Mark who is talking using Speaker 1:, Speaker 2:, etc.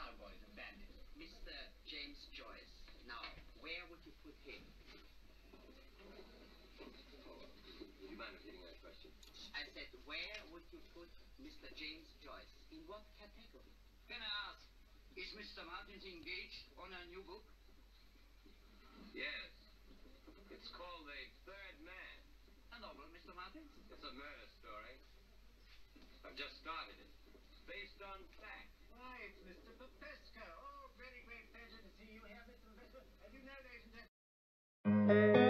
Speaker 1: we call westerns, cowboys and bandits.
Speaker 2: Mr. James Joyce. Now, where would you put him?
Speaker 3: Do you mind repeating that question?
Speaker 2: I said, where would you put Mr. James Joyce? In what category?
Speaker 4: Can I ask, is Mr. Martins engaged on a new book?
Speaker 3: Yes. It's called The Third Man.
Speaker 4: A novel, Mr. Martins?
Speaker 3: It's a murder story. I've just started it. It's based on fact.
Speaker 1: Mr. Popescu. Oh, very great pleasure to see you here, Mr. Popescu. As you know, ladies and gentlemen.